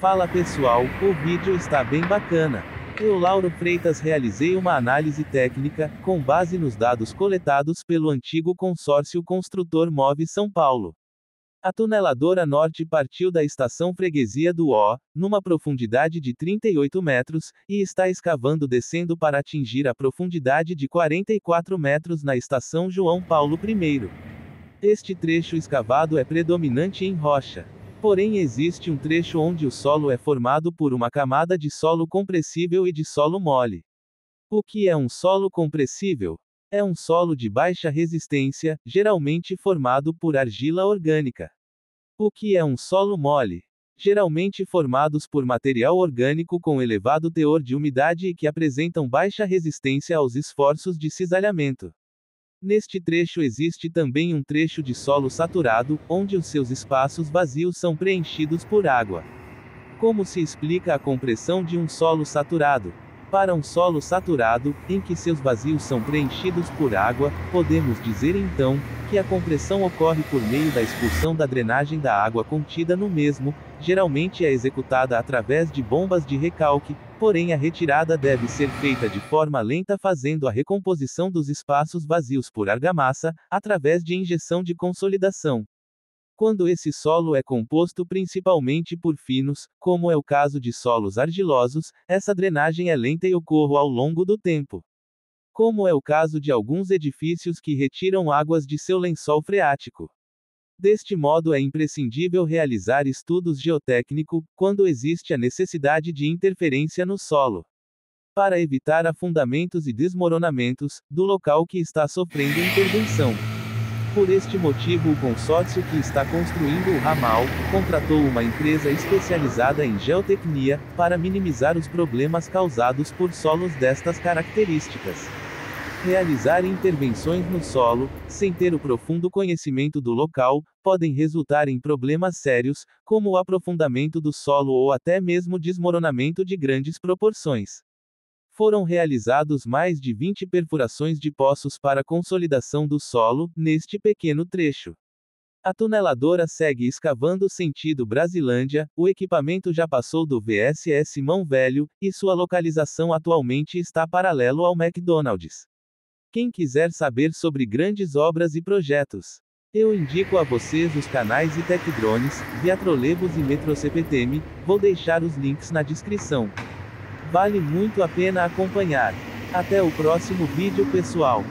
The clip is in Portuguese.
Fala pessoal, o vídeo está bem bacana. Eu, Lauro Freitas, realizei uma análise técnica, com base nos dados coletados pelo antigo consórcio construtor Move São Paulo. A tuneladora norte partiu da estação Freguesia do O, numa profundidade de 38 metros, e está escavando descendo para atingir a profundidade de 44 metros na estação João Paulo I. Este trecho escavado é predominante em rocha. Porém, existe um trecho onde o solo é formado por uma camada de solo compressível e de solo mole. O que é um solo compressível? É um solo de baixa resistência, geralmente formado por argila orgânica. O que é um solo mole? Geralmente formados por material orgânico com elevado teor de umidade e que apresentam baixa resistência aos esforços de cisalhamento. Neste trecho existe também um trecho de solo saturado, onde os seus espaços vazios são preenchidos por água. Como se explica a compressão de um solo saturado? Para um solo saturado, em que seus vazios são preenchidos por água, podemos dizer então, que a compressão ocorre por meio da expulsão da drenagem da água contida no mesmo, geralmente é executada através de bombas de recalque, porém a retirada deve ser feita de forma lenta fazendo a recomposição dos espaços vazios por argamassa, através de injeção de consolidação. Quando esse solo é composto principalmente por finos, como é o caso de solos argilosos, essa drenagem é lenta e ocorre ao longo do tempo. Como é o caso de alguns edifícios que retiram águas de seu lençol freático. Deste modo é imprescindível realizar estudos geotécnico, quando existe a necessidade de interferência no solo. Para evitar afundamentos e desmoronamentos, do local que está sofrendo intervenção. Por este motivo, o consórcio que está construindo o ramal contratou uma empresa especializada em geotecnia para minimizar os problemas causados por solos destas características. Realizar intervenções no solo, sem ter o profundo conhecimento do local, podem resultar em problemas sérios, como o aprofundamento do solo ou até mesmo desmoronamento de grandes proporções. Foram realizados mais de 20 perfurações de poços para consolidação do solo, neste pequeno trecho. A tuneladora segue escavando sentido Brasilândia, o equipamento já passou do VSS Mão Velho, e sua localização atualmente está paralelo ao McDonald's. Quem quiser saber sobre grandes obras e projetos, eu indico a vocês os canais Itec Drones, Viatrolebus e MetroCPTM, vou deixar os links na descrição. Vale muito a pena acompanhar. Até o próximo vídeo pessoal.